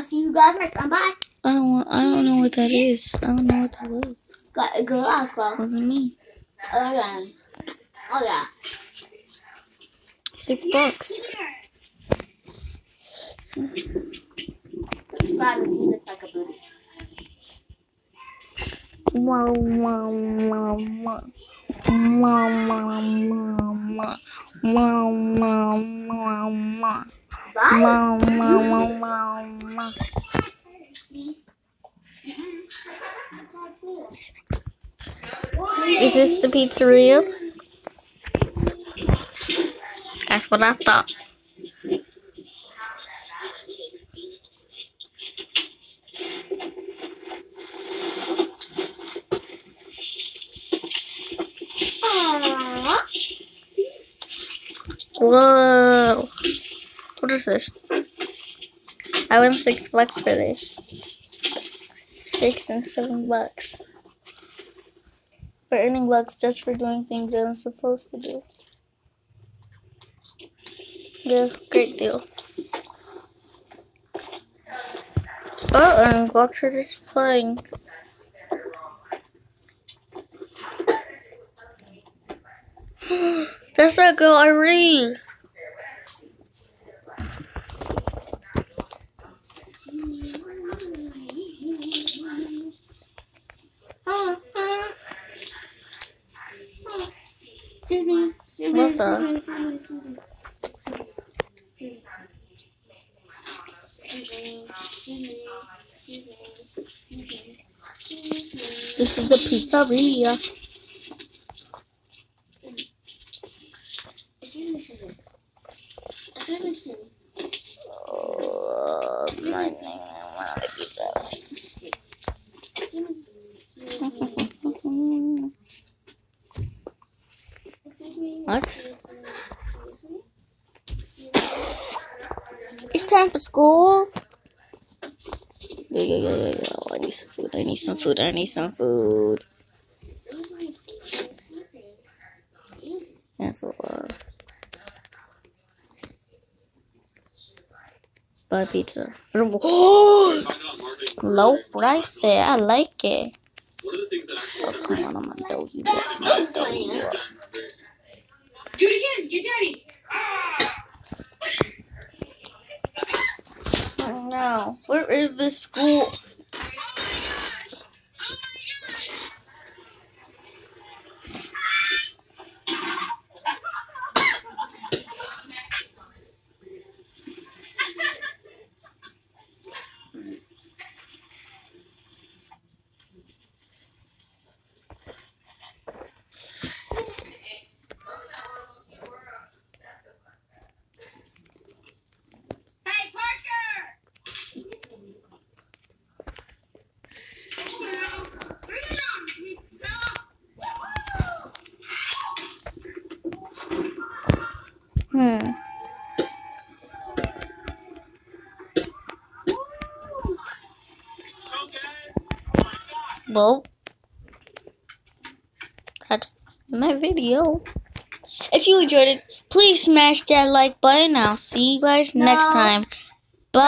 See next time. Bye. I don't. Know what that is. I don't know what that was. Out, go. Wasn't me. Okay. Oh, yeah. Six bucks. Subscribe if you look like a booty. Wow, wow, wow, wow. Wow, wow, wow, wow. Wow, wow, wow, wow. Bye. Wow, wow, wow, wow, wow. Is this the pizzeria? That's what I thought. Whoa. What is this? I won six bucks for this. Six and seven bucks. For earning bucks just for doing things I'm supposed to do. Yeah, great deal. Oh, and bucks are just playing. That's that girl Irene. Excuse me. Excuse me. What the? Excuse me. Excuse me. This is the pizzeria. Excuse It's time for school. Oh, I need some food. I need some food. I need some food. That's a lot. Buy pizza. Oh, low price. I like it. Oh, come on, I'm gonna doze. I'm gonna doze you up. Do it again. Get daddy. Oh no. Where is this school? Hmm. Well, that's my video. If you enjoyed it, please smash that like button. I'll see you guys next No. time. Bye.